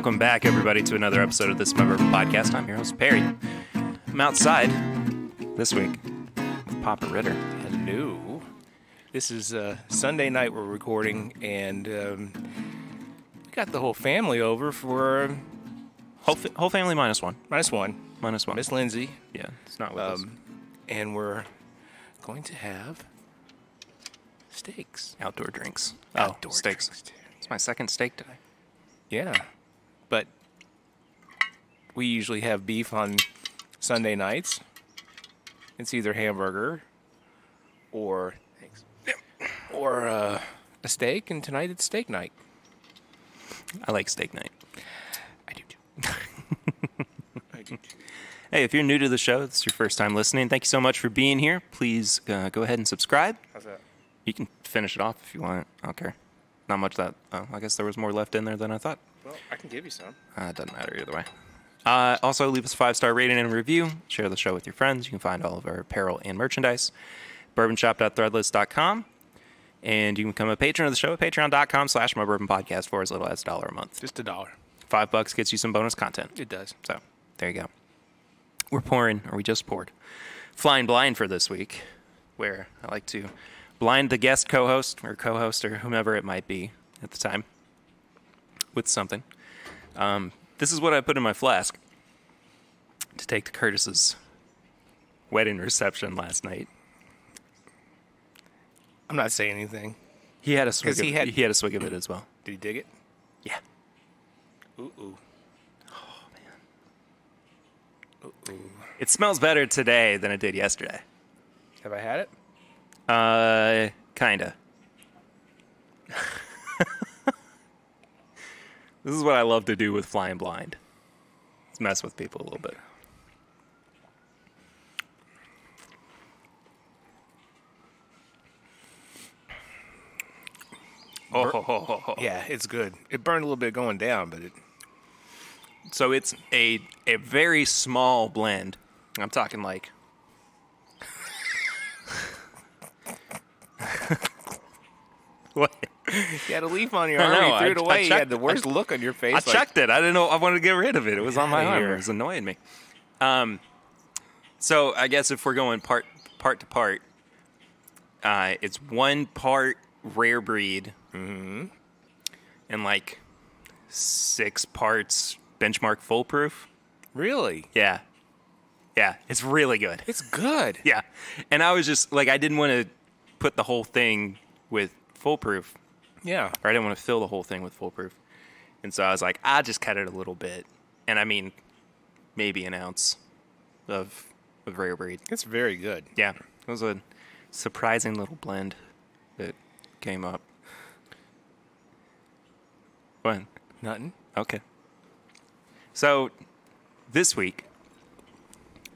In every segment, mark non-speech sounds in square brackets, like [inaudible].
Welcome back, everybody, to another episode of this member Podcast. I'm your host, Perry. I'm outside this week with Papa Ritter. Hello. This is uh, Sunday night we're recording, and um, we got the whole family over for Whole, fa- whole family minus one. minus one, Minus one. Miss Lindsay, Yeah, it's not with us. um, and we're going to have steaks. Outdoor drinks. Outdoor oh, steaks. drinks. It's my second steak today. Yeah, but we usually have beef on Sunday nights. It's either hamburger or or uh, a steak, and tonight it's steak night. I like steak night. I do too. [laughs] I do too. Hey, if you're new to the show, it's your first time listening, thank you so much for being here. Please uh, go ahead and subscribe. How's that? You can finish it off if you want. I don't care. Not much that. Oh, I guess there was more left in there than I thought. Well, I can give you some. Uh, it doesn't matter either way. Uh, also, leave us a five star rating and review. Share the show with your friends. You can find all of our apparel and merchandise. Bourbonshop.threadless.com. And you can become a patron of the show at patreon.com slash my bourbon podcast for as little as a dollar a month. Just a dollar. Five bucks gets you some bonus content. It does. So there you go. We're pouring, or we just poured, Flying Blind for this week, where I like to blind the guest co host or co host or whomever it might be at the time with something. Um, this is what I put in my flask to take to Curtis's wedding reception last night. I'm not saying anything. He had a swig. Of, he he, had- had, a swig of it as well. Did he dig it? Yeah. Ooh ooh. It smells better today than it did yesterday. Have I had it? Uh, kinda. [laughs] this is what I love to do with flying blind. Let's mess with people a little bit. Oh, ho, ho, ho. Yeah, it's good. It burned a little bit going down, but it. So it's a a very small blend. I'm talking like [laughs] what? [laughs] You had a leaf on your arm. know, You threw I- it away. you had the worst I- look on your face. I like, checked it. I didn't know. I wanted to get rid of it. It was on my arm. It was annoying me. Um, so I guess if we're going part part to part, uh, it's one part rare breed, Mm-hmm. and like six parts benchmark Full Proof. Really? Yeah, yeah, it's really good. It's good. Yeah, and I was just like, I didn't want to put the whole thing with Full Proof Yeah. or I didn't want to fill the whole thing with Full Proof. And so I was like, I'll just cut it a little bit. And I mean, maybe an ounce of, of rare breed. It's very good. Yeah, it was a surprising little blend that came up. What? Nothing. Okay. So this week,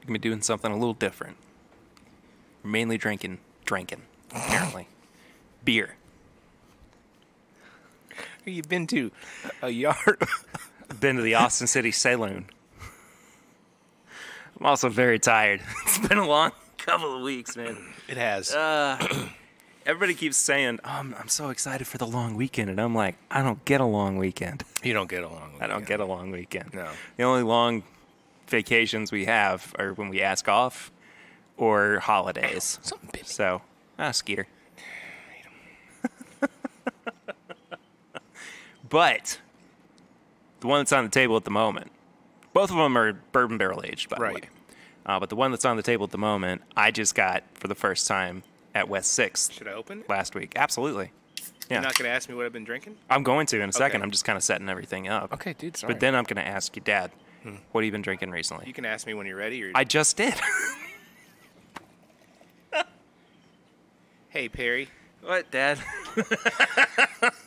we're going to be doing something a little different. We're mainly drinking, drinking, apparently. Beer. You've been to a yard. [laughs] been to the Austin City Saloon. I'm also very tired. [laughs] It's been a long couple of weeks, man. it has. Uh, [clears throat] everybody keeps saying, oh, I'm, I'm so excited for the long weekend. And I'm like, I don't get a long weekend. you don't get along. With I don't get a long weekend. No. The only long vacations we have are when we ask off or holidays. Something. So, ah, Skeeter. But the one that's on the table at the moment, both of them are bourbon barrel aged, by the way. Uh, but the one that's on the table at the moment, I just got for the first time at West Sixth Should I open it? last week. Absolutely. Yeah, You're not going to ask me what I've been drinking? I'm going to in a second. Okay. I'm just kind of setting everything up. Okay, dude. Sorry. But then I'm going to ask you, Dad, what have you been drinking recently? you can ask me when you're ready. Or I just did. [laughs] hey, Perry. What, Dad? [laughs]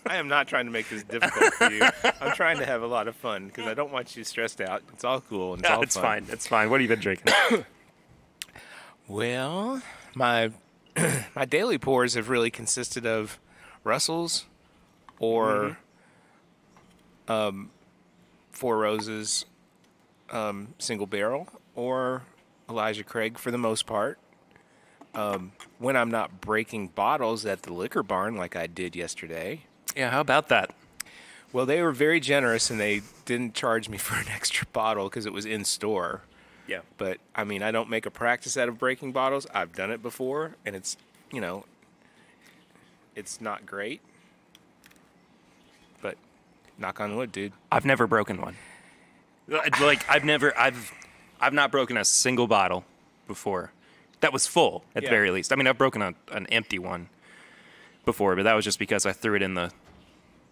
I am not trying to make this difficult for you. I'm trying to have a lot of fun because I don't want you stressed out. It's all cool and it's all it's fun. fine. It's fine. What have you been drinking? [coughs] Well, my [coughs] my daily pours have really consisted of Russells or um, Four Roses um, single barrel or Elijah Craig for the most part. Um, when I'm not breaking bottles at the liquor barn like I did yesterday. yeah, how about that? Well, they were very generous and they didn't charge me [laughs] for an extra bottle because it was in store. Yeah. But I mean, I don't make a practice out of breaking bottles. I've done it before, and it's, you know, it's not great. But knock on wood, dude. I've never broken one. Like I've never I've I've not broken a single bottle before. That was full at the very least. I mean, I've broken a, an empty one before, but that was just because I threw it in the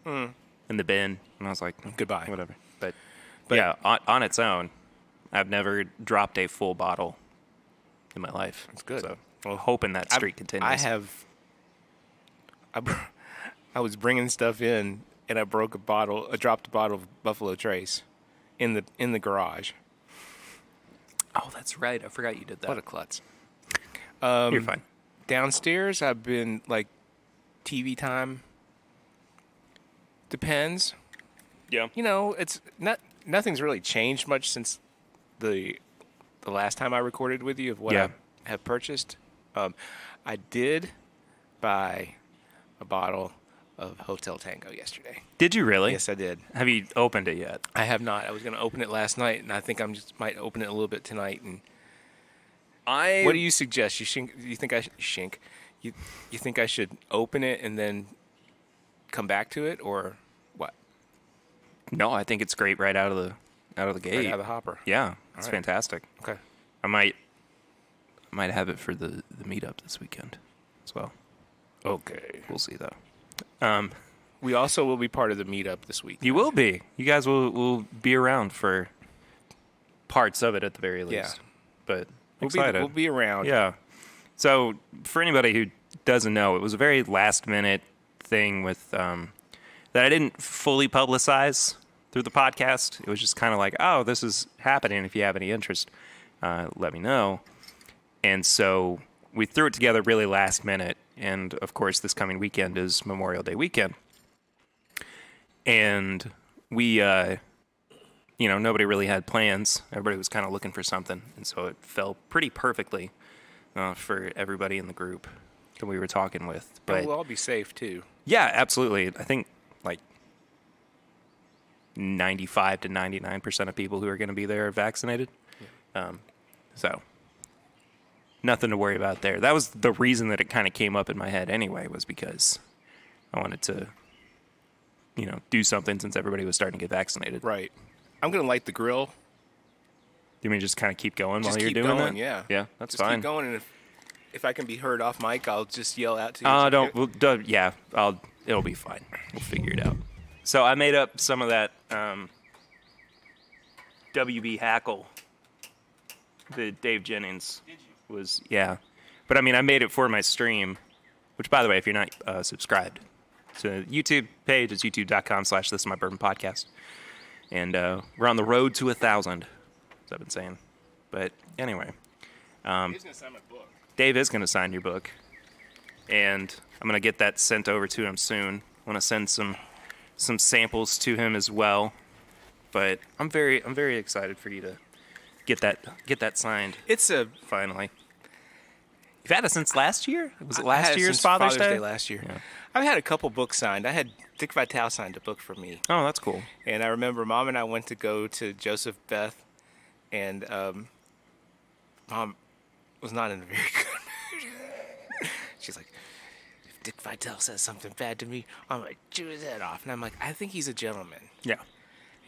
hmm. in the bin, and I was like, Goodbye. whatever. But, But- yeah, on, on its own, I've never dropped a full bottle in my life. That's good. So, Well, hoping that I- streak continues. I have. I, br- I was bringing stuff in, and I broke a bottle. I dropped a bottle of Buffalo Trace in the in the garage. Oh, that's right. I forgot you did that. What a klutz! Um, You're fine. Downstairs, I've been like TV time. Depends. Yeah. You know, it's not nothing's really changed much since the the last time I recorded with you of what Yeah. I have purchased. Um, I did buy a bottle of Hotel Tango yesterday. Did you really? Yes, I did. Have you opened it yet? I have not. I was going to open it last night, and I think I'm just might open it a little bit tonight. And I. what do you suggest? You shink, you think I should shink? You you think I should open it and then come back to it, or what? No, I think it's great right out of the out of the gate. Right out of the hopper. Yeah, it's right. fantastic. Okay. I might I might have it for the the meetup this weekend as well. Okay. We'll see though. Um, We also will be part of the meetup this week. you will be. You guys will will be around for parts of it at the very least. Yeah. But We'll be, excited. we'll be around. Yeah. So for anybody who doesn't know, it was a very last minute thing with um, that I didn't fully publicize through the podcast. It was just kind of like, oh, this is happening. If you have any interest, uh, let me know. And so we threw it together really last minute. And of course, this coming weekend is Memorial Day weekend. And we, uh, you know, nobody really had plans. Everybody was kind of looking for something. And so it fell pretty perfectly uh, for everybody in the group that we were talking with. But But we'll all be safe too. yeah, absolutely. I think like 95 to 99% of people who are going to be there are vaccinated. Um, so nothing to worry about there. That was the reason that it kind of came up in my head anyway, was because I wanted to, you know, do something since everybody was starting to get vaccinated. Right. I'm gonna light the grill. You mean just kind of keep going Just while you're doing going, that? yeah. Yeah, that's Just fine. keep going, and if if I can be heard off mic, I'll just yell out to you. Uh, don't. We'll, do, yeah, I'll. It'll be fine. We'll figure it out. So I made up some of that um, WB Hackle. The Dave Jennings was yeah, but I mean I made it for my stream, which by the way, if you're not uh, subscribed to the YouTube page, it's youtube.com/slash This Is My Bourbon Podcast, and uh, we're on the road to a thousand. As I've been saying, but anyway. Um, He's gonna sign my book. Dave is going to sign your book, and I'm going to get that sent over to him soon. I want to send some some samples to him as well. But I'm very I'm very excited for you to get that get that signed It's a finally. You've had it since last year. Was it last year's since Father's, Day? last year. I've had a couple books signed. I had Dick Vitale signed a book for me, Oh, that's cool. and I remember Mom and I went to go to Joseph Beth, and um, Mom was not in a very [laughs] good mood. She's like, "If Dick Vitale says something bad to me, I'm gonna chew his head off." And I'm like, "I think he's a gentleman." Yeah.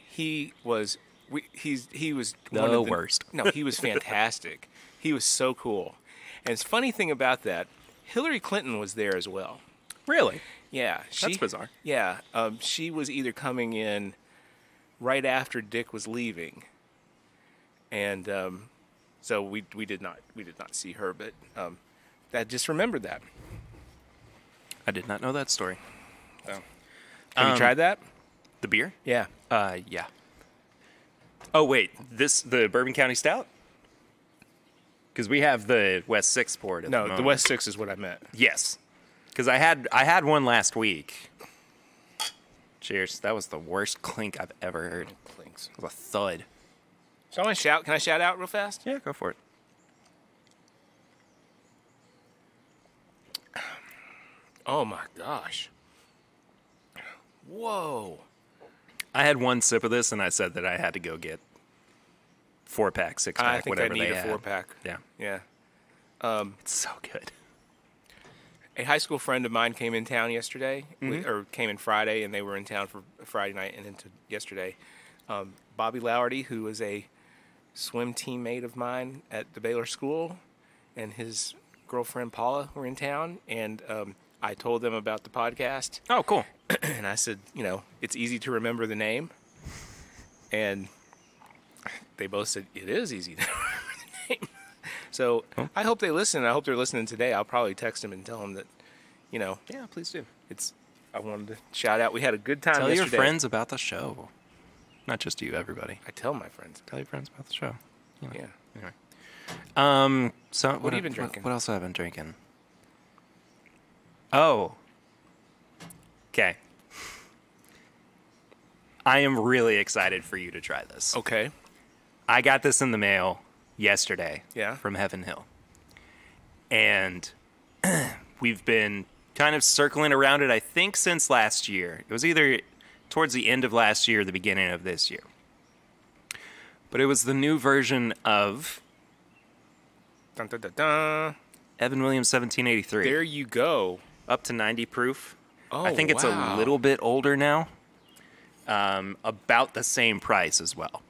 he was we, he's he was The one of the worst. No, he was fantastic. [laughs] he was so cool. And it's funny thing about that, Hillary Clinton was there as well. Really? Yeah, she, That's bizarre. Yeah, um, she was either coming in right after Dick was leaving, and um, so we we did not we did not see her, but um, that just remembered that. I did not know that story. Have Um, you tried that? The beer? Yeah. Uh, yeah. Oh wait, this the Bourbon County Stout? Because we have the West Sixth poured. At No, the, the. West Sixth is what I meant. Yes, because I had I had one last week. Cheers. That was the worst clink I've ever heard. It Clinks. was a thud. So I want to shout. Can I shout out real fast? Yeah, go for it. Oh my gosh. Whoa. I had one sip of this, and I said that I had to go get four pack, six pack, I think I need they a had. four pack. Yeah, Yeah. it's so good. A high school friend of mine came in town yesterday, Mm-hmm. with, or came in Friday, and they were in town for Friday night and into yesterday. Um, Bobby Lowerty, who was a swim teammate of mine at the Baylor School, and his girlfriend Paula were in town, and um, I told them about the podcast, Oh, cool. [clears throat] and I said, you know, it's easy to remember the name, and they both said it is easy to [laughs] remember the name. So I hope they listen. I hope they're listening today. I'll probably text them and tell them that, you know, Yeah, please do. it's. I wanted to shout out. We had a good time Tell yesterday. your friends about the show. Not just you, everybody. I tell my friends. Tell your friends about the show. Yeah. Anyway. Um. So what, have you been what- drinking? What, else have I been drinking? Oh. Okay. I am really excited for you to try this. Okay. I got this in the mail yesterday. Yeah. From Heaven Hill. And [clears throat] we've been kind of circling around it, I think, since last year. It was either towards the end of last year or the beginning of this year. But it was the new version of Dun, dun, dun. Evan Williams 1783. There you go. up to 90 proof. Oh, I think it's wow. a little bit older now. Um, about the same price as well.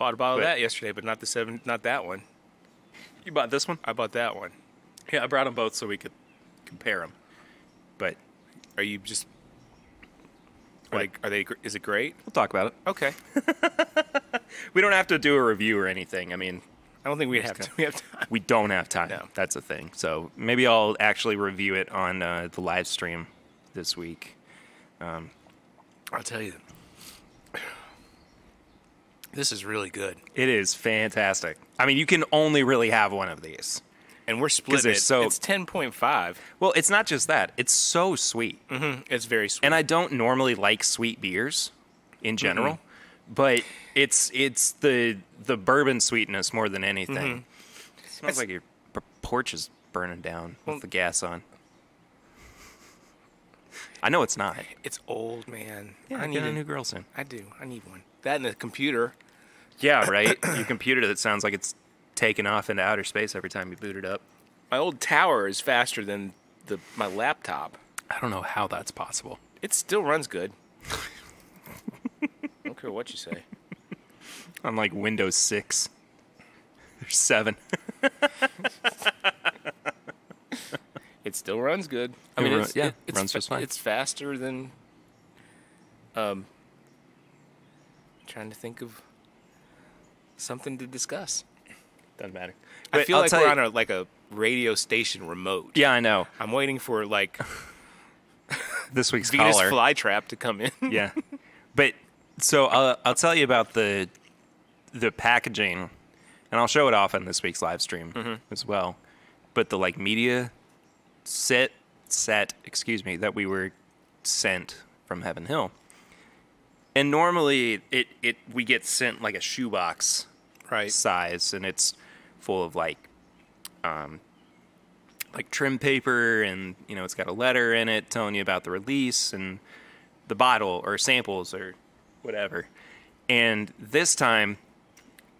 Bought a bottle of that yesterday, but not the seven. Not that one. You bought this one? I bought that one. Yeah, I brought them both so we could compare them. But Are you just? Are they? Are they? Is it great? we'll talk about it. Okay. [laughs] [laughs] We don't have to do a review or anything. I mean, I don't think we'd have to. [laughs] We have time. we don't have time. No. That's a thing. So maybe I'll actually review it on uh, the live stream this week. I'll tell you. This is really good, It is fantastic. I mean, you can only really have one of these. and we're split. It. so- It's ten point five. Well, it's not just that. It's so sweet. Mm-hmm. It's very sweet. and I don't normally like sweet beers in mm-hmm. general, but it's it's the the bourbon sweetness more than anything. Mm-hmm. it smells like your porch is burning down with the gas on. I know it's not. It's old, man. Yeah, I I need a new girl soon. I do. I need one. That and a computer. Yeah, right. [coughs] Your computer that sounds like it's taking off into outer space every time you boot it up. My old tower is faster than the my laptop. I don't know how that's possible. It still runs good. I don't care what you say. [laughs] On like Windows six [laughs] or seven. [laughs] It still runs good. I It mean, run- it's, yeah, it- it's runs fa- just fine. It's faster than. Um. Trying to think of something to discuss. Doesn't matter. I feel I'll like tell we're you- on a like a radio station remote. Yeah, I know. I'm waiting for like [laughs] This week's Venus caller. flytrap to come in. yeah, but so I'll, I'll tell you about the the packaging, and I'll show it off on this week's live stream Mm-hmm. as well. But the like media set set, excuse me, that we were sent from Heaven Hill, and normally it it we get sent like a shoebox right. size, and it's full of like, um, like trim paper, and you know it's got a letter in it telling you about the release and the bottle or samples or whatever. And this time,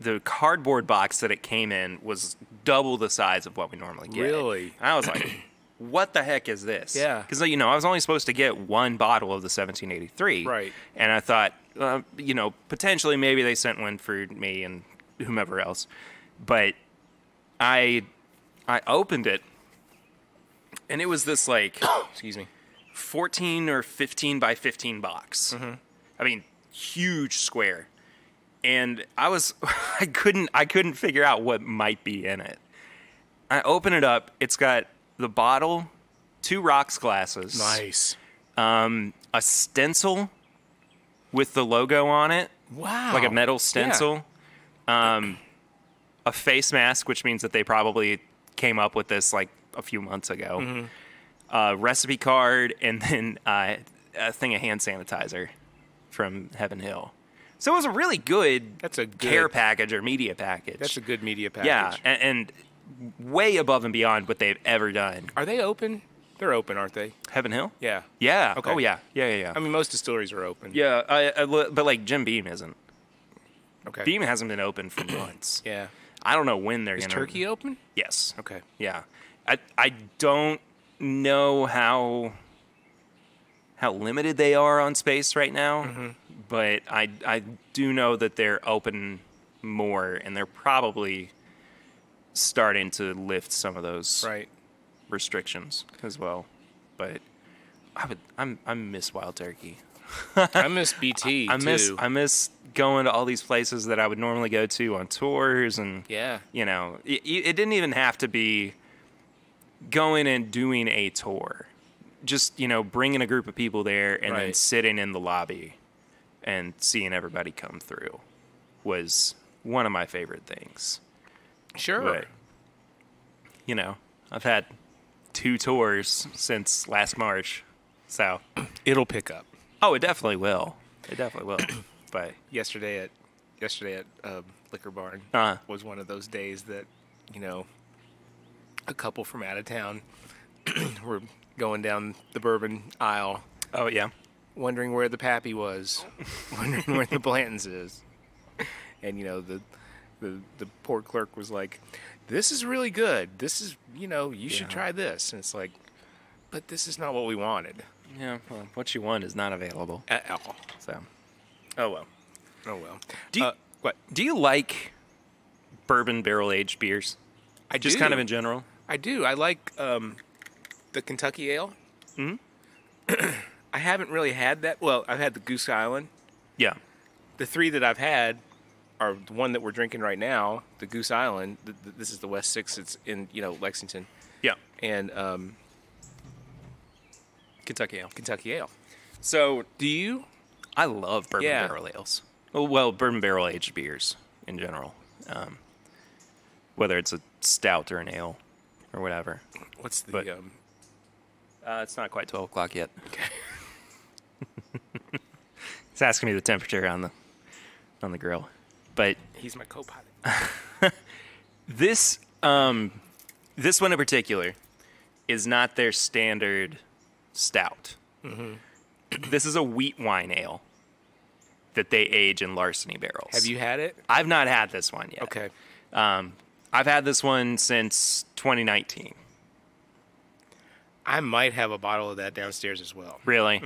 the cardboard box that it came in was double the size of what we normally get. Really? I was like, what the heck is this? Yeah. Because, you know, I was only supposed to get one bottle of the 1783. Right. And I thought, uh, you know, potentially maybe they sent one for me and whomever else. But I I opened it and it was this like [coughs] Excuse me. 14 or 15 by 15 box. I mean, huge square. And I was [laughs] I couldn't I couldn't figure out what might be in it. I open it up, it's got the bottle, two rocks glasses, Nice. um, a stencil with the logo on it, Wow. like a metal stencil, um, a face mask, which means that they probably came up with this like a few months ago, a recipe card, and then uh, a thing of hand sanitizer from Heaven Hill. So it was a really good That's a good, care package or media package. That's a good media package. yeah, and, and way above and beyond what they've ever done. Are they open? They're open, aren't they? Heaven Hill. Yeah. Yeah. Okay. Oh yeah. Yeah. Yeah. Yeah. I mean, most distilleries are open. yeah. I, I, but like Jim Beam isn't. Okay. Beam hasn't been open for [clears throat] months. Yeah. I don't know when they're Is gonna. Turkey open? Yes. Okay. Yeah. I I don't know how how limited they are on space right now, Mm-hmm. but I I do know that they're open more and they're probably starting to lift some of those Right. restrictions as well. But I would I'm I miss wild turkey. I miss [laughs] BT I miss too. I miss going to all these places that I would normally go to on tours and yeah. you know, it, it didn't even have to be going and doing a tour. Just, you know, bringing a group of people there and then sitting in the lobby and seeing everybody come through was one of my favorite things. Sure. But, you know, I've had two tours since last March. So, [clears throat] It'll pick up. oh, it definitely will. It definitely will. [clears throat] but, Yesterday at yesterday at um, Liquor Barn uh, was one of those days that you know a couple from out of town [clears throat] were going down the bourbon aisle, oh, yeah. wondering where the Pappy was, [laughs] wondering where the Blanton's is, and you know the the the poor clerk was like, "This is really good. This is you know you should try this," and it's like, but this is not what we wanted Yeah. Well, what you want is not available. at all. So, oh, well. Oh well. Do you- Uh, what Do you like bourbon barrel aged beers? I Just do. kind of in general? I do. I like um, the Kentucky Ale. Hmm? [clears throat] I haven't really had that. Well, I've had the Goose Island. Yeah. The three that I've had are the one that we're drinking right now, the Goose Island. Th th this is the West Sixth. It's in you know Lexington Yeah. and um, Kentucky Ale. Kentucky Ale. So Do you? I love bourbon Yeah. barrel ales. Well, well, bourbon barrel aged beers in general. Um, whether it's a stout or an ale or whatever. What's the But- um, Uh, it's not quite 12 o'clock yet. He's [laughs] asking me the temperature on the on the grill. But He's my co-pilot. [laughs] This um, this one in particular is not their standard stout. This is a wheat wine ale that they age in larceny barrels. Have you had it? I've not had this one yet. Okay. Um, I've had this one since 2019. I might have a bottle of that downstairs as well. Really?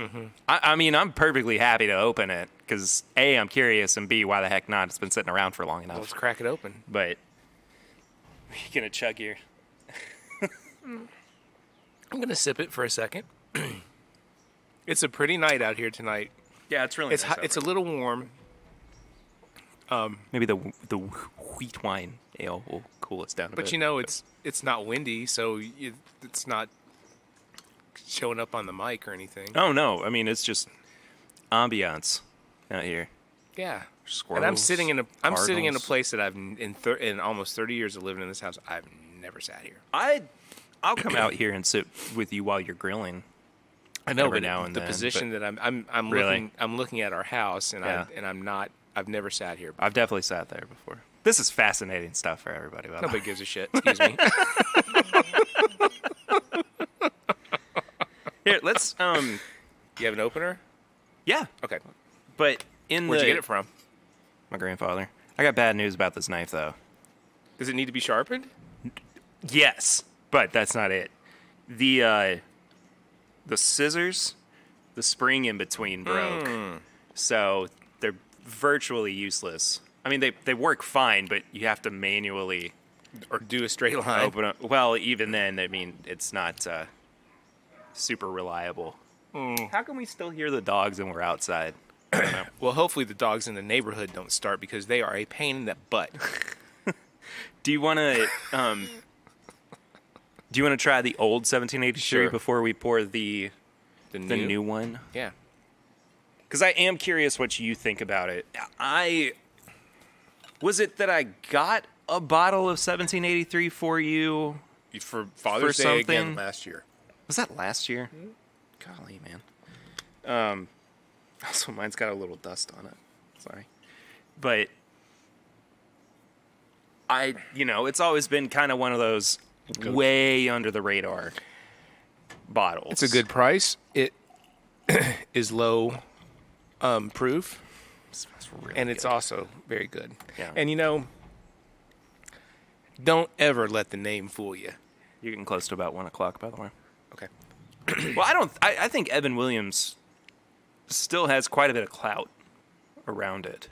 I, I mean, I'm perfectly happy to open it because a, I'm curious, and b, why the heck not? It's been sitting around for long enough. Let's crack it open. But [laughs] you gonna chug here? [laughs] I'm gonna sip it for a second. [clears throat] it's a pretty night out here tonight. Yeah, it's really. It's hot, it's a little warm. Um, maybe the the wheat wine ale will cool us down a But bit. you know, it's it's not windy, so you, it's not showing up on the mic or anything. oh no, I mean it's just ambiance out here. Yeah, Squirrels, and I'm sitting in a I'm sitting in a place that I've in thir- in almost 30 years of living in this house, I've never sat here. I I'll come out here and sit with you while you're grilling. I know, Every but now and the then, position that I'm I'm I'm Really? looking I'm looking at our house, and Yeah. I and I'm not I've never sat here. I've definitely sat there before. This is fascinating stuff for everybody. By. Nobody gives a shit. [laughs] Excuse me. Here, let's um, You have an opener? yeah, Okay. But in Where'd the you get it from? my grandfather. I got bad news about this knife though. Does it need to be sharpened? Yes, but that's not it. The uh, the scissors, the spring in between broke, so they're virtually useless. I mean, they they work fine, but you have to manually Or do a straight line? open up. Well, even then, I mean, it's not uh, super reliable. How can we still hear the dogs when we're outside? I don't know. Well, hopefully the dogs in the neighborhood don't start because they are a pain in the butt. [laughs] Do you want to? Um, do you want to try the old 1783 Sure. before we pour the The the new, new one? yeah. because I am curious what you think about it. I was it that I got a bottle of 1783 for you? For Father's For Day again something? last year. Was that last year? Golly, man. Um, also mine's got a little dust on it. Sorry, but I, you know, it's always been kind of one of those way under the radar. bottles. It's a good price. It [clears throat] is low um, proof, It's really and it's good. also very good. Yeah. And you know, don't ever let the name fool you. You're getting close to about one o'clock, by the way. Okay. Well, I don't. I, I think Evan Williams still has quite a bit of clout around it.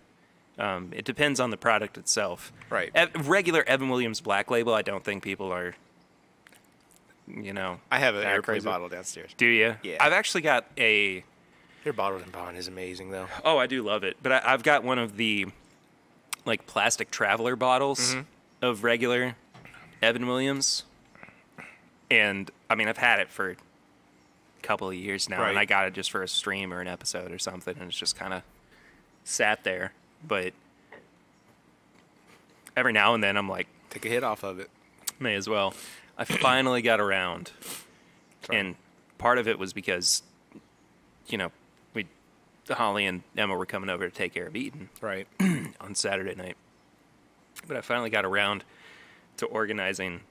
Um, it depends on the product itself. Right. Ev- regular Evan Williams Black Label, I don't think people are. You know, I have an airplane crazy. bottle downstairs. Do you? Yeah. I've actually got a. Their bottled and bond is amazing, though. Oh, I do love it, but I, I've got one of the like plastic traveler bottles of regular Evan Williams, and I mean I've had it for couple of years now, and I got it just for a stream or an episode or something, and it's just kind of sat there. But every now and then I'm like, Take a hit off of it. may as well. I finally got around, and part of it was because, you know, we Holly and Emma were coming over to take care of Eden Right. [clears throat] on Saturday night. But I finally got around to organizing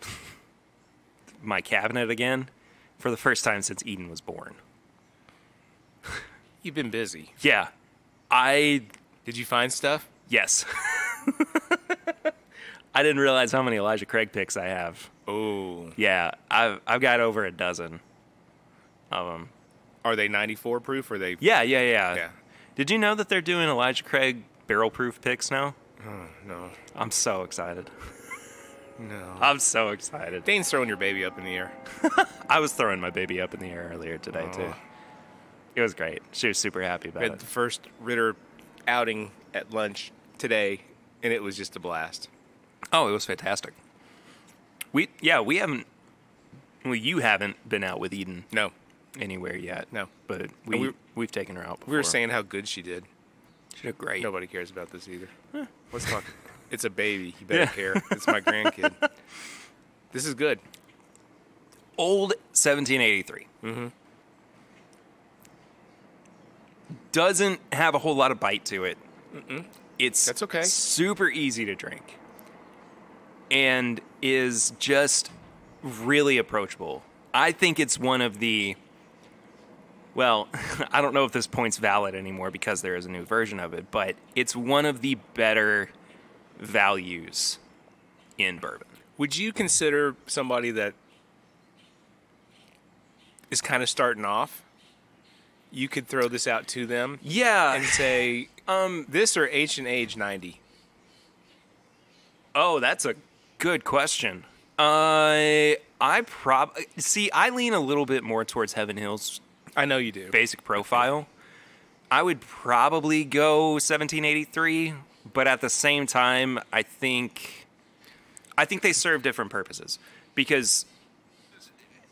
[laughs] my cabinet again for the first time since Eden was born. You've been busy. Yeah, I Did you find stuff? yes. [laughs] I didn't realize how many Elijah Craig picks I have. Oh. Yeah, I've I've got over a dozen of them. Are they 94 proof or they? Yeah, yeah, yeah. Yeah. Did you know that they're doing Elijah Craig barrel proof picks now? Oh, no. I'm so excited. No. I'm so excited. Dane's throwing your baby up in the air. [laughs] I was throwing my baby up in the air earlier today oh. too. Oh. It was great. She was super happy about We had it. the first Ritter outing at lunch today, and it was just a blast. Oh, it was fantastic. We yeah, we haven't well you haven't been out with Eden No, anywhere yet. No. But we, we- we have taken her out before. we were saying how good she did. she did great. Nobody cares about this either. Let's talk. It's a baby. You better Yeah. care. It's my grandkid. [laughs] This is good. Old 1783. Mm-hmm. Doesn't have a whole lot of bite to it. It's That's okay. Super easy to drink, and is just really approachable. I think it's one of the. Well, [laughs] I don't know if this point's valid anymore because there is a new version of it, but it's one of the better values in bourbon. Would you consider somebody that is kind of starting off? You could throw this out to them Yeah. and say, [sighs] um. "This or Ancient Age 90." Oh, that's a good question. Uh, I prob see. I lean a little bit more towards Heaven Hills I know you do. basic profile. I would probably go 1783, but at the same time, I think I think they serve different purposes because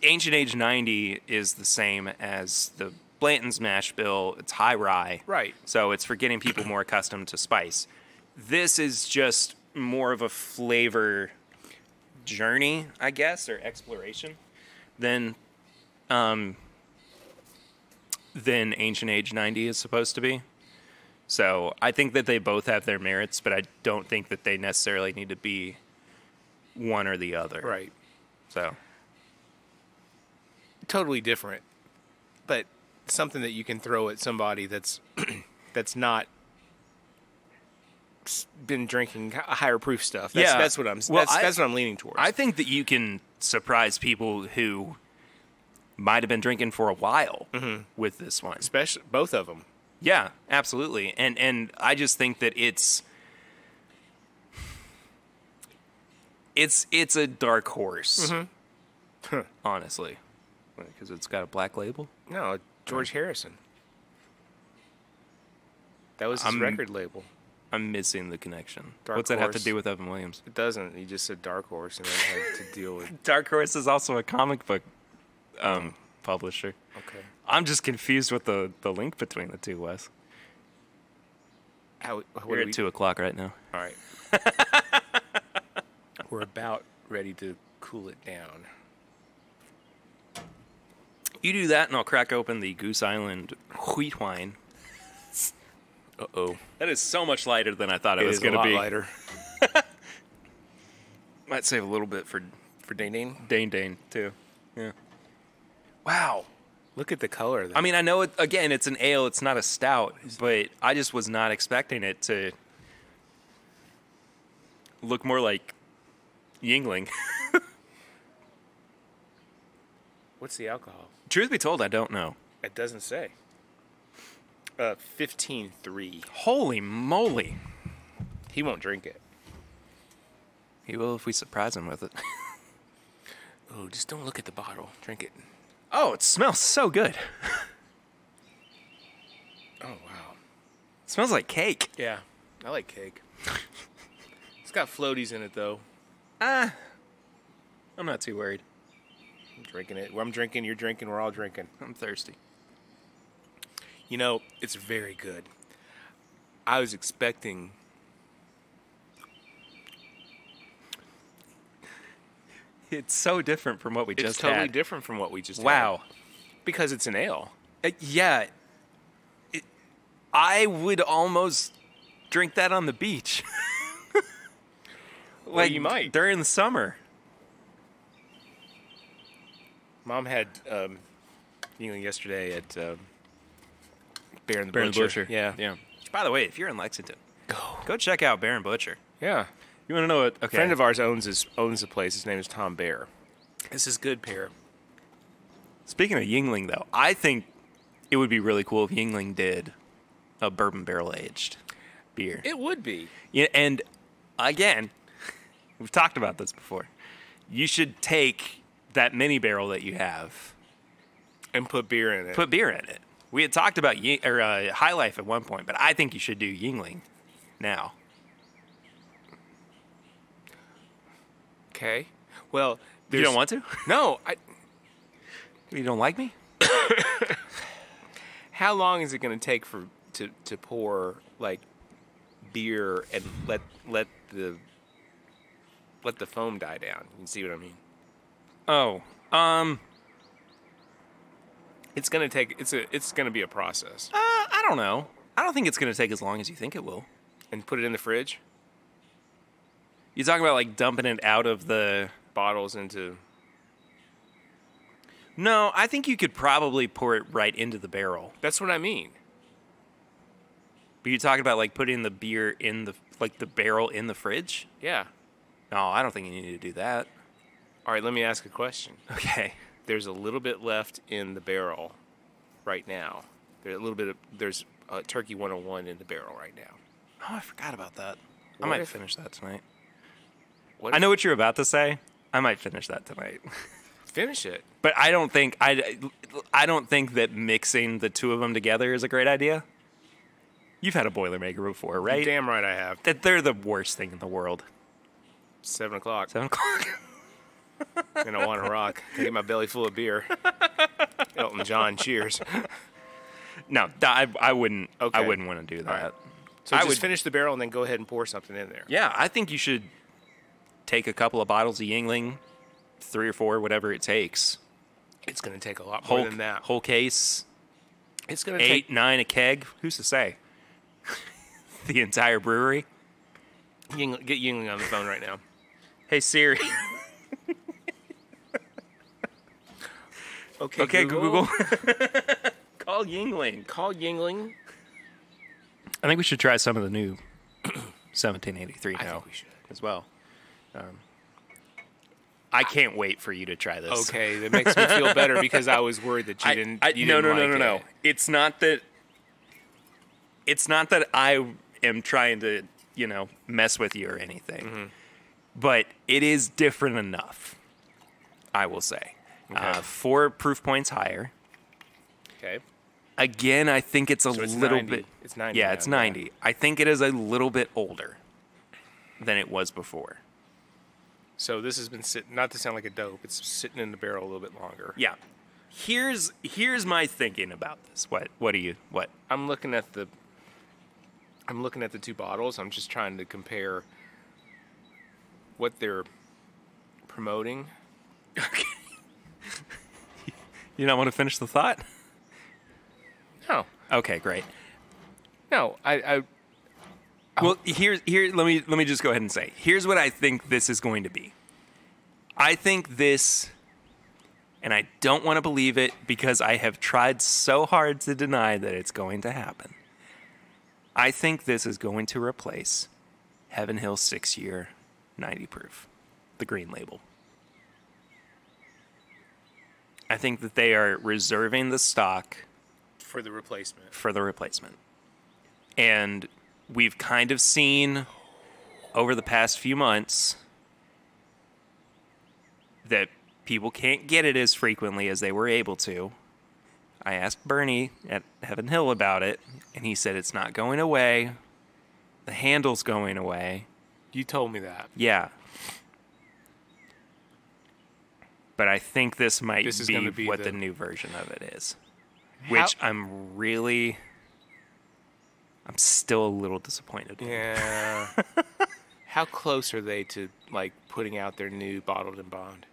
Ancient Age 90 is the same as the Blanton's mash bill. It's high rye, Right. So it's for getting people more accustomed to spice. This is just more of a flavor journey, I guess, or exploration than um, than Ancient Age 90 is supposed to be. So I think that they both have their merits, but I don't think that they necessarily need to be one or the other. Right. So Totally different, but something that you can throw at somebody that's [clears throat] that's not been drinking higher proof stuff. That's, Yeah. that's what I'm. Well, that's, I- that's what I'm leaning towards. I think that you can surprise people who might have been drinking for a while mm-hmm. with this one. especially both of them. Yeah, absolutely. And and I just think that it's it's it's a dark horse. [laughs] honestly. Because it's got a black label. No, George Harrison. That was his I'm- record label. I'm missing the connection. Dark What's that have to do with Evan Williams? It doesn't. He just said Dark Horse, and then had to deal with. [laughs] Dark Horse is also a comic book um, publisher. Okay. I'm just confused with the, the link between the two, Wes. How, what We're at we, two o'clock right now. All right. [laughs] We're about ready to cool it down. You do that, and I'll crack open the Goose Island wheat wine. Uh oh. That is so much lighter than I thought it, It was going to be. lighter. [laughs] Might save a little bit for For Dane Dane? Dane Dane too. Yeah. Wow. Look at the color. Of that. I mean, I know it again. It's an ale. It's not a stout, but I just was not expecting it to look more like Yuengling. [laughs] what's the alcohol? Truth be told, I don't know. It doesn't say. Uh, fifteen three. Holy moly! He won't drink it. He will if we surprise him with it. [laughs] Oh, just don't look at the bottle. Drink it. Oh, it smells so good. [laughs] Oh wow. It smells like cake. Yeah, I like cake. [laughs] it's got floaties in it though. Ah, I'm not too worried. I'm drinking it. I'm drinking. You're drinking. We're all drinking. I'm thirsty. You know, it's very good. I was expecting. It's so different from what we It's just totally had. It's totally different from what we just had. Wow. Because it's an ale. Uh, yeah. It, I would almost drink that on the beach. [laughs] like you might. during the summer. Mom had um, Yuengling yesterday at um, Bear and the Baron Butcher. Butcher. Yeah. Yeah. By the way, if you're in Lexington, Go. go check out Baron Butcher. Yeah. You want to know what? A Okay. friend of ours owns his owns the place. His name is Tom Bear. This is good beer. Speaking of Yuengling, though, I think it would be really cool if Yuengling did a bourbon barrel aged beer. It would be. Yeah, and again, [laughs] we've talked about this before. You should take that mini barrel that you have, And put beer in it. put beer in it. We had talked about or uh, High Life at one point, but I think you should do Yuengling now. Okay. Well, You don't want to? [laughs] No. I, You don't like me? [coughs] how long is it going to take for to to pour like beer and let let the let the foam die down? You see what I mean? Oh, um, It's going to take. It's a. It's going to be a process. uh, I don't know. I don't think it's going to take as long as you think it will. And put it in the fridge. You talking about like dumping it out of the? Bottles into. No, I think you could probably pour it right into the barrel. That's what I mean. But you talking about like putting the beer in the like the barrel in the fridge? Yeah. No, I don't think you need to do that. All right. Let me ask a question. Okay. There's a little bit left in the barrel right now. There's a little bit of. There's uh, Turkey 101 in the barrel right now. Oh, I forgot about that. I might if- finish that tonight. What I know what you're about to say. I might finish that tonight. [laughs] Finish it. But I don't think I, I don't think that mixing the two of them together is a great idea. You've had a Boilermaker before, right? Damn right I have. That they're the worst thing in the world. Seven o'clock. Seven o'clock. [laughs] and I want to rock. I get my belly full of beer. [laughs] Elton John, cheers. No, I, I wouldn't. Okay. I wouldn't want to do that. right. So I just would- finish the barrel and then go ahead and pour something in there. Yeah, I think you should take a couple of bottles of Yuengling, three or four, whatever it takes. It's going to take a lot more Whole, than that. whole case, It's going to eight, take. nine a keg. Who's to say? [laughs] the entire brewery. Yuengling, get Yuengling on the phone right now. Hey Siri. Okay, okay, Google. [laughs] Call Yuengling. Call Yuengling. I think we should try some of the new [clears throat] 1783 I now think we should. as well. Um, I can't wait for you to try this. Okay, that makes me feel better [laughs] because I was worried that you I, didn't. I, you no, no, didn't no, no, like no. it. It's not that. It's not that I am trying to, you know, mess with you or anything, Mm-hmm. but it is different enough. I will say, uh, four proof points higher. Okay. Again, I think it's a So it's little 90. bit. It's 90 Yeah, now, it's yeah. ninety. I think it is a little bit older than it was before. So this has been sitting. Not to sound like a dope, it's sitting in the barrel a little bit longer. Yeah. Here's here's my thinking about this. What what do you what? I'm looking at the. I'm looking at the two bottles. I'm just trying to compare what they're promoting. Okay. [laughs] You not want to finish the thought? No, Okay, great. no. I, I Oh. Well, here's here. Let me let me just go ahead and say. Here's what I think this is going to be. I think this And I don't want to believe it because I have tried so hard to deny that it's going to happen. I think this is going to replace Heaven Hill six year 90 proof, the green label. I think that they are reserving the stock For the replacement. for the replacement. And we've kind of seen over the past few months that people can't get it as frequently as they were able to. I asked Bernie at Heaven Hill about it, and he said it's not going away. The handle's going away. You told me that. Yeah. But I think this might This be, be what the- the new version of it is. How- Which I'm really I'm still a little disappointed. Yeah. [laughs] How close are they to like putting out their new bottled and bond?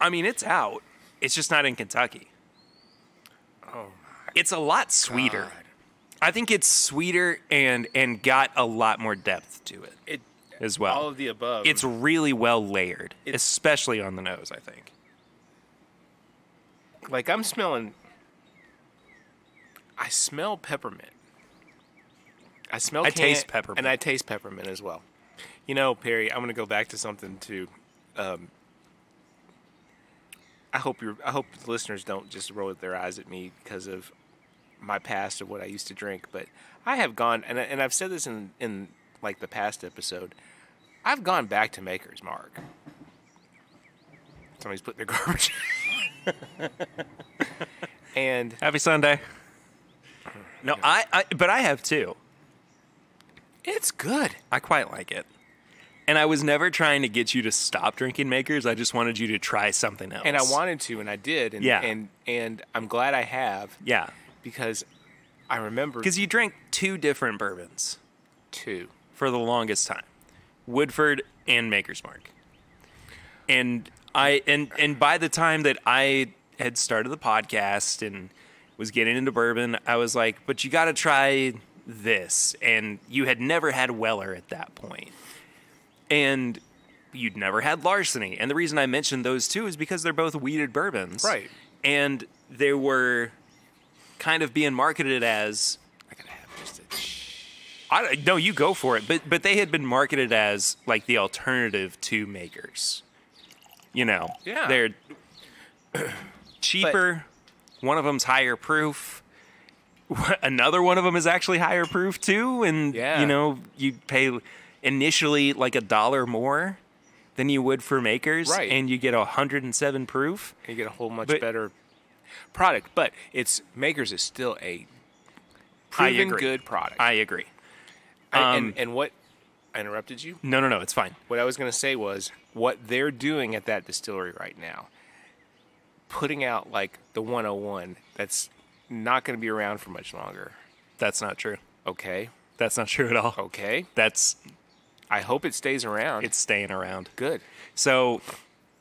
I mean, it's out. It's just not in Kentucky. Oh It's a lot sweeter. God. I think it's sweeter and and got a lot more depth to it It as well. all of the above. it's really well layered, It's- especially on the nose, I think. like I'm smelling. I smell peppermint. I smell. I taste peppermint. and I taste peppermint as well. You know, Perry, I'm going to go back to something too. Um, I hope you. I hope the listeners don't just roll their eyes at me because of my past of what I used to drink. But I have gone, and I- and I've said this in in like the past episode. I've gone back to Maker's Mark. Somebody's putting their [laughs] garbage. [laughs] and Happy Sunday. No, I, I but I have too. It's good. I quite like it. And I was never trying to get you to stop drinking makers. I just wanted you to try something else. And I wanted to, and I did. And, Yeah. And and I'm glad I have Yeah. because I remember Because you drank two different bourbons two. for the longest time. Woodford and Maker's Mark. And I and and by the time that I had started the podcast and was getting into bourbon, I was like, but you gotta try this. And you had never had Weller at that point. And you'd never had larceny. And the reason I mentioned those two is because they're both wheated bourbons. Right. And they were kind of being marketed as I gotta have just a. I no, you go for it. But but they had been marketed as like the alternative to makers. You know, Yeah. they're [clears throat] cheaper. one of them's higher proof. [laughs] Another one of them is actually higher proof too, and Yeah. you know you pay initially like a dollar more than you would for makers, Right. And you get a hundred and seven proof. You get a whole much But- better product, but it's Makers is still a proven good product. I agree. I- um, and and what I interrupted you. No, no, no, it's fine. What I was going to say was what they're doing at that distillery right now, putting out like the 101 that's not going to be around for much longer. That's not true. Okay. That's not true at all. Okay. That's I hope it stays around. it's staying around. good. So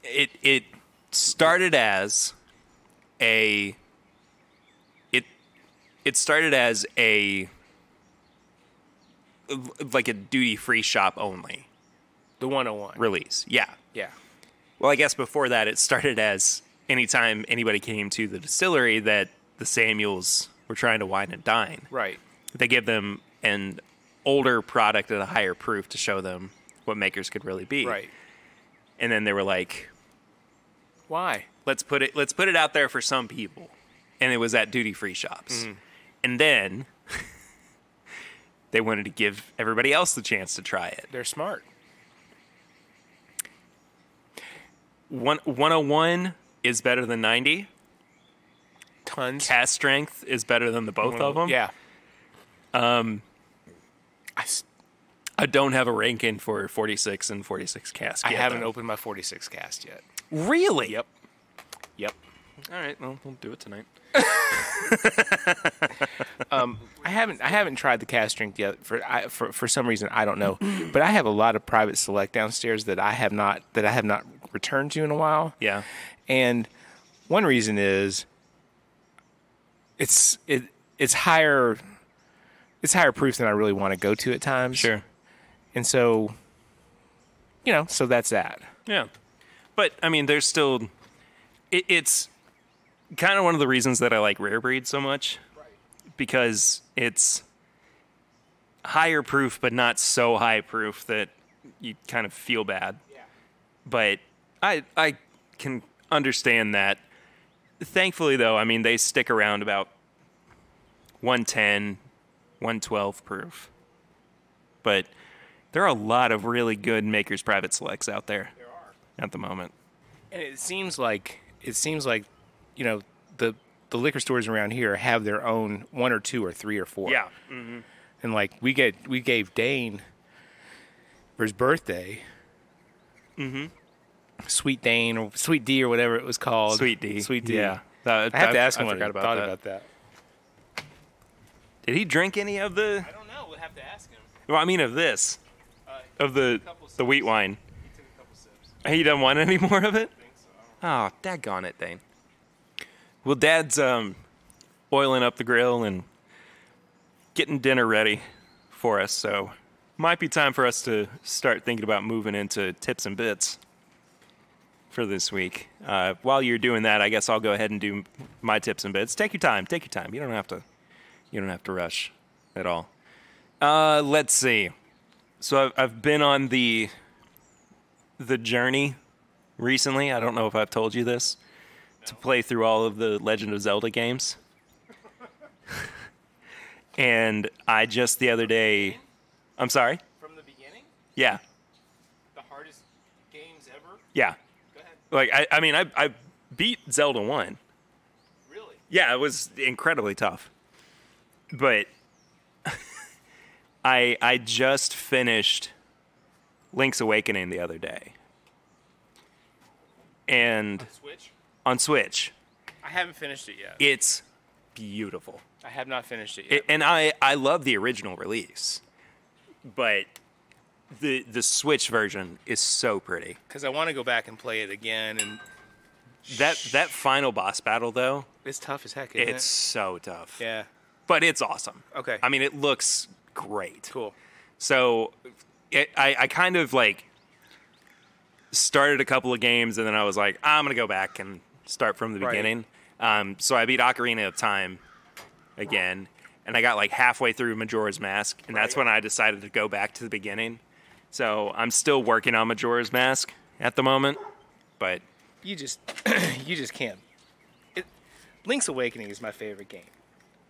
it it started as a it it started as a like a duty free shop only The 101. release. Yeah. Yeah. Well, I guess before that it started as anytime anybody came to the distillery that the Samuels were trying to wine and dine. Right. They give them an older product at a higher proof to show them what makers could really be. Right. And then they were like, Why? let's put it let's put it out there for some people and it was at duty free shops Mm-hmm. and then [laughs] they wanted to give everybody else the chance to try it They're smart. One, 101 is better than 90 Tons. cask strength is better than the both of them Yeah. Um. I, i don't have a ranking for 46 and 46 cask I yet, haven't though. opened my 46 cask yet. really Yep. Yep. all right well we'll do it tonight [laughs] um, I haven't I haven't tried the cask strength yet for I, for for some reason I don't know, [clears throat] but I have a lot of private select downstairs that I have not that I have not returned to in a while. yeah And one reason is it's it it's higher it's higher proof than I really want to go to at times. sure And so you know, so that's that. Yeah. But I mean there's still it, it's kind of one of the reasons that I like rare breed so much because it's higher proof, but not so high proof that you kind of feel bad. Yeah. But I I can understand that. Thankfully, though, I mean they stick around about 110, 112 proof. But there are a lot of really good makers private selects out there at the moment. And it seems like it seems like, you know, the the liquor stores around here have their own one or two or three or four. Yeah. And like we get we gave Dane for his birthday. Mm-hmm. Sweet Dane or Sweet D or whatever it was called. Sweet D. Sweet D. Yeah. That- I have to I- ask I him what forgot he about thought that. about that. Did he drink any of the? I don't know. We'll have to ask him. Well, I mean, of this, of the the wheat wine. He took a couple sips. He doesn't [laughs] want any more of it. I think so. Oh, daggone it, Dane. Well, Dad's um, oiling up the grill and getting dinner ready for us, so might be time for us to start thinking about moving into tips and bits for this week. Uh, while you're doing that, I guess I'll go ahead and do my tips and bits. Take your time. Take your time. You don't have to. You don't have to rush at all. Uh, let's see. So I've, I've been on the the journey recently. I don't know if I've told you this to play through all of the Legend of Zelda games. [laughs] and I just the other day, I'm sorry. From the beginning, Yeah, the hardest games ever. yeah. Like I, I mean, I, I beat Zelda one. Really? Yeah, it was incredibly tough. But [laughs] I I just finished Link's Awakening the other day. And Switch. on Switch, I haven't finished it yet. it's beautiful. I have not finished it yet. It, and I, I love the original release, but the the Switch version is so pretty. Because I want to go back and play it again, and That that final boss battle though, it's tough as heck. Isn't it's so tough. yeah. But it's awesome. Okay. I mean, it looks great. Cool. So it, I I kind of like started a couple of games and then I was like, I'm gonna go back and start from the Right. beginning. Um, so I beat Ocarina of Time again, and I got like halfway through Majora's Mask, and that's when I decided to go back to the beginning. So I'm still working on Majora's Mask at the moment, but You just [clears throat] you just can't. It, Link's Awakening is my favorite game.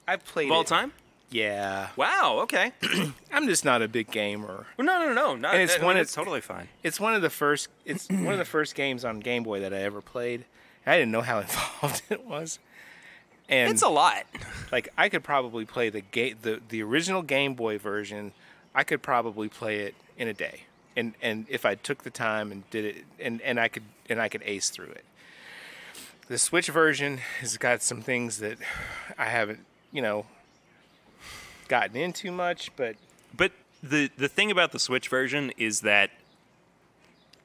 I've played of all it. time. Yeah. Wow. Okay. [clears throat] I'm just not a big gamer. Well, no, no, no. Not, And it's one it's totally fine. It's one of the first. It's [clears throat] one of the first games on Game Boy that I ever played. I didn't know how [laughs] involved it was. And It's a lot. like I could probably play the ga- the the original Game Boy version. I could probably play it in a day, and and if I took the time and did it, and and I could and I could ace through it. The Switch version has got some things that I haven't, you know, gotten into much, but But the the thing about the Switch version is that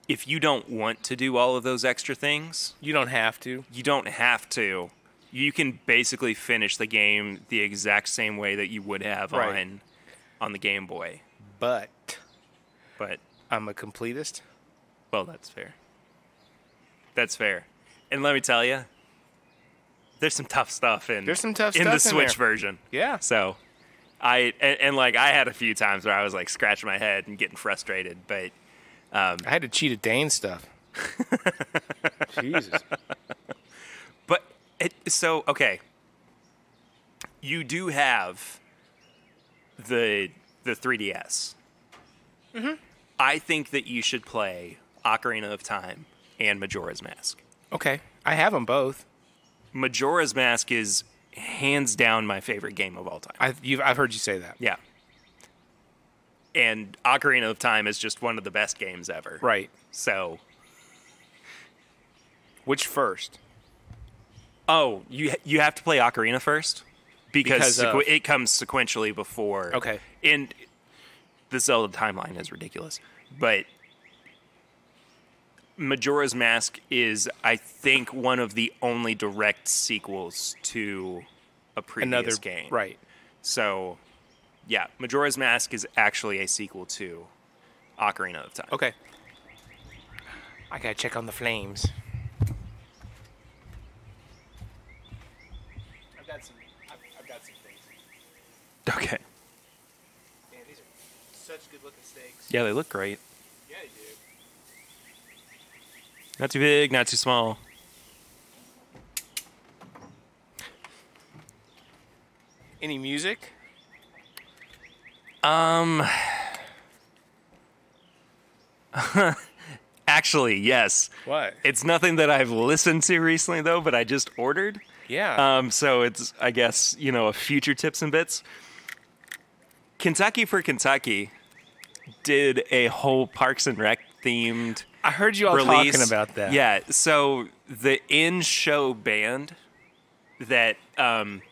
if you don't want to do all of those extra things, you don't have to. you don't have to. You can basically finish the game the exact same way that you would have Right. on on the Game Boy. But But I'm a completist. well, that's fair. That's fair. And let me tell you, there's some tough stuff in There's some tough in stuff the in Switch there. version. Yeah. So, I and, and like I had a few times where I was like scratching my head and getting frustrated, but I had to cheat at Dane stuff. [laughs] Jesus. But it, so okay, you do have the the 3DS. Mm-hmm. I think that you should play Ocarina of Time and Majora's Mask. Okay. I have them both. Majora's Mask is hands down my favorite game of all time. I've, you've, I've heard you say that. yeah. And Ocarina of Time is just one of the best games ever. Right. So, Which first? oh, you you have to play Ocarina first because, Because sequ- it comes sequentially before. Okay. And the Zelda timeline is ridiculous, but Majora's Mask is, I think, one of the only direct sequels to a previous Another, game. Right. So, yeah, Majora's Mask is actually a sequel to Ocarina of Time. Okay. I gotta check on the flames. I've got some. I've, I've got some things. Okay. Yeah, they look great. Yeah, you do. Not too big, not too small. Any music? Um. [laughs] Actually, yes. What? It's nothing that I've listened to recently, though, but I just ordered. Yeah. Um, so it's, I guess, you know, a future tips and bits. Kentucky for Kentucky did a whole Parks and Rec themed I heard you all release. talking about that. Yeah. So the in-show band that um,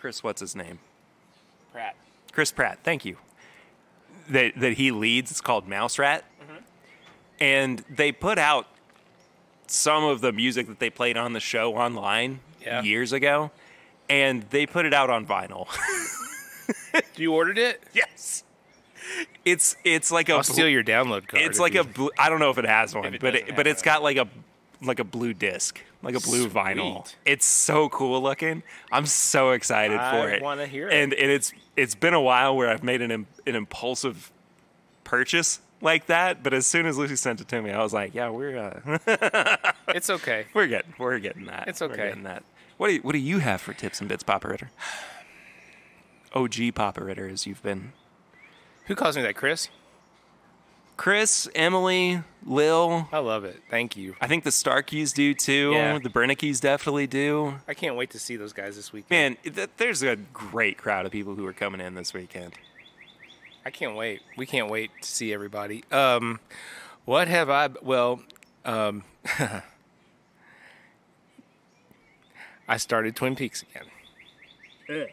Chris, what's his name? Pratt. Chris Pratt. Thank you. That that he leads. It's called Mouse Rat, and they put out some of the music that they played on the show online Yeah. years ago, and they put it out on vinyl. [laughs] [laughs] You ordered it? yes. It's it's like a I'll bl- steal your download card. it's like you- a blue, I don't know if it has one, it but it, but it's it. got like a like a blue disc, like a blue vinyl. It's so cool looking. I'm so excited I for it. I wanna hear it. And and it's it's been a while where I've made an an impulsive purchase like that, but as soon as Lucy sent it to me, I was like, yeah, we're uh, [laughs] It's okay. we're getting we're getting that. It's We're okay. getting that. What do you, what do you have for tips and bits, Papa Ritter? OG Papa Ritter, as you've been. Who calls me that, Chris? Chris, Emily, Lil, I love it. Thank you. I think the Starkeys do too. Yeah. The Bernickies definitely do. I can't wait to see those guys this weekend. Man, th- there's a great crowd of people who are coming in this weekend. I can't wait. We can't wait to see everybody. Um, what have I? Well, um, [laughs] I started Twin Peaks again.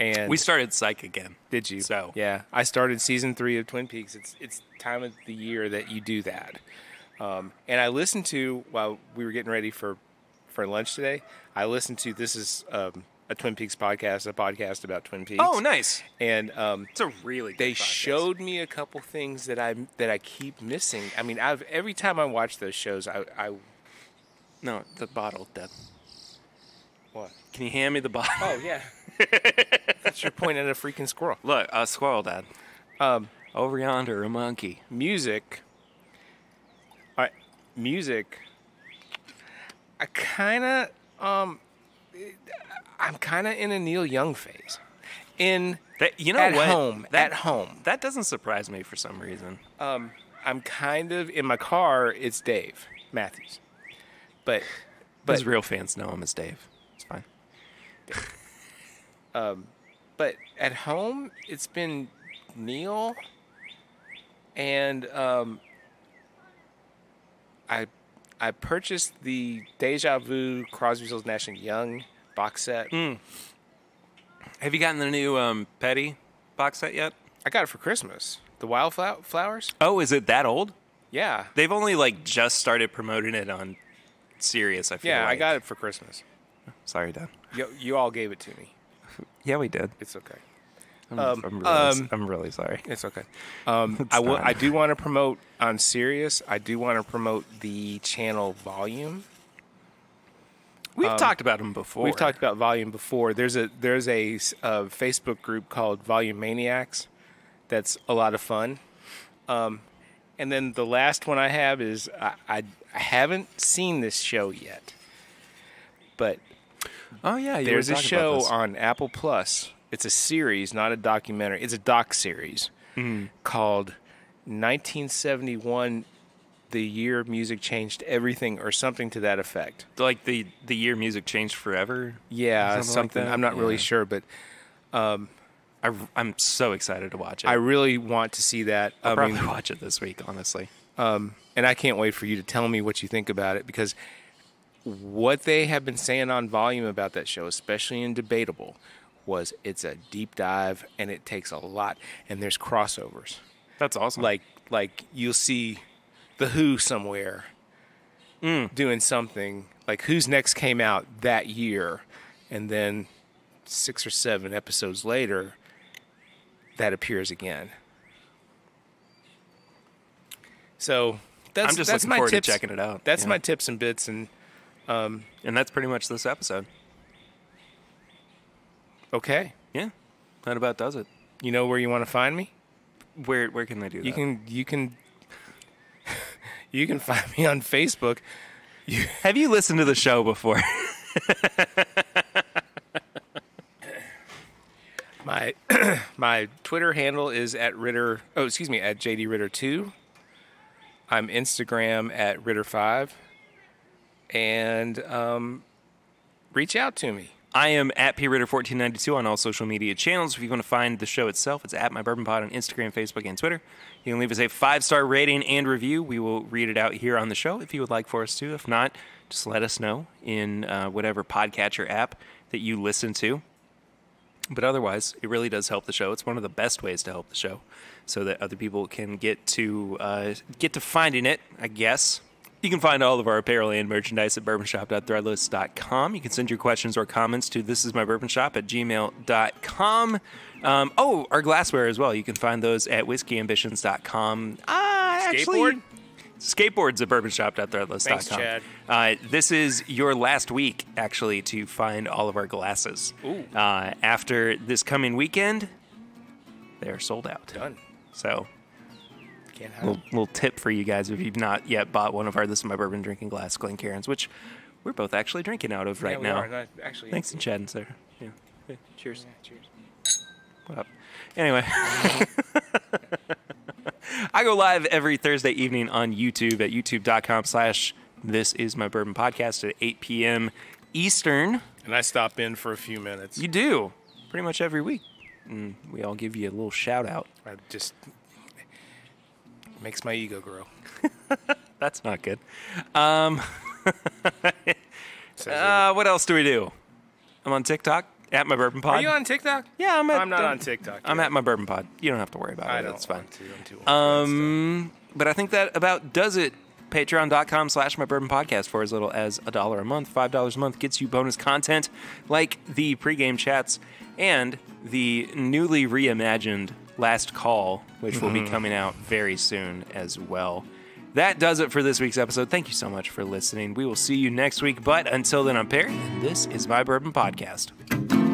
And We started Psych again. did you? so- yeah, I started season three of Twin Peaks. It's it's time of the year that you do that. Um, and I listened to while we were getting ready for for lunch today. I listened to this is um, a Twin Peaks podcast, a podcast about Twin Peaks. Oh, nice. and um, It's a really good they podcast. showed me a couple things that I that I keep missing. I mean, I've every time I watch those shows, I, I No, the bottle, Deb. what? Can you hand me the bottle? Oh yeah, [laughs] that's your point at a freaking squirrel. Look, a squirrel, Dad. Um, Over yonder, a monkey. music. All right, music. I kind of um, I'm kind of in a Neil Young phase. In That, you know at what? home, That, at home. that doesn't surprise me for some reason. Um, I'm kind of in my car. It's Dave Matthews, but but His real fans know him as Dave. It's fine. [laughs] but at home it's been Neil and um, I I purchased the Deja Vu Crosby, Stills, Nash and Young box set. Have you gotten the new um, Petty box set yet? I got it for Christmas. The Wildflowers. Oh, is it that old? Yeah, They've only like just started promoting it on Sirius. I feel like. yeah, I got it for Christmas. Sorry, Dad. You, you all gave it to me. Yeah, we did. It's okay. I'm, Um, I'm, really, um, I'm really sorry. It's okay. [laughs] Um, I will. I do want to promote on Sirius. I do want to promote the channel Volume. We've talked about them before. um, We've talked about Volume before. There's a there's a, s- a Facebook group called Volume Maniacs. That's a lot of fun. Um, and then the last one I have is I, I, I haven't seen this show yet, but Oh yeah, there's a show on Apple Plus. It's a series, not a documentary. It's a doc series called 1971 The Year Music Changed Everything or something to that effect. like the the year music changed forever. Yeah, Something something. that? I'm not really sure, but I, am so excited to watch it. I really want to see that. I'll I probably mean, watch it this week. Honestly, um, and I can't wait for you to tell me what you think about it because what they have been saying on volume about that show, especially in debatable, was it's a deep dive and it takes a lot and there's crossovers. that's awesome. Like like you'll see the Who somewhere mm. doing something like Who's Next came out that year, and then six or seven episodes later, that appears again. So that's I'm just that's looking my forward tips. to checking it out. That's Yeah. my tips and bits, and Um, and that's pretty much this episode. Okay. Yeah, that about does it. You know where you want to find me? Where where can they do that? You can you can [laughs] you can find me on Facebook. You, [laughs] Have you listened to the show before? [laughs] My [clears throat] my Twitter handle is at Ritter. Oh, excuse me, at JD Ritter two. I'm Instagram at Ritter five, and um, reach out to me. I am at pritter1492 on all social media channels. If you want to find the show itself, it's at my bourbon pod on Instagram, Facebook, and Twitter. You can leave us a five star rating and review. We will read it out here on the show if you would like for us to. If not, just let us know in uh, whatever podcatcher app that you listen to. But otherwise, it really does help the show. It's one of the best ways to help the show, so that other people can get to uh, get to finding it. I guess you can find all of our apparel and merchandise at bourbonshop.threadless.com. You can send your questions or comments to this is my bourbon shop at gmail.com. Um, oh, our glassware as well. You can find those at whiskeyambitions.com. Ah, actually, Skateboard? Skateboards at bourbonshop.threadless.com. Thanks, Chad. Uh, this is your last week, actually, to find all of our glasses. Ooh. Uh, after this coming weekend, they're sold out. Done. So, Can't have. little, little tip for you guys if you've not yet bought one of our This is My Bourbon Drinking Glass Glencairns, which we're both actually drinking out of right Yeah, we now. are. Actually, Thanks to Chad and Sarah. Yeah. Yeah, Cheers. Yeah, cheers. What up? Anyway. [laughs] I go live every Thursday evening on YouTube at youtube.com slash this is my bourbon podcast at 8 p.m. Eastern. And I stop in for a few minutes. You do pretty much every week. And we all give you a little shout out. I just makes my ego grow. [laughs] That's not good. Um, [laughs] uh, what else do we do? I'm on TikTok at my bourbon pod. Are you on TikTok? Yeah, I'm at. I'm not uh, on TikTok. I'm yet. at my bourbon pod. You don't have to worry about I it. That's fine. to. I'm too old for that Um, but I think that about does it. Patreon.com slash my bourbon podcast for as little as a dollar a month. Five dollars a month gets you bonus content like the pregame chats and the newly reimagined last call, which will be mm-hmm. coming out very soon as well. That does it for this week's episode. Thank you so much for listening. We will see you next week. But until then, I'm Perry, and this is my bourbon podcast.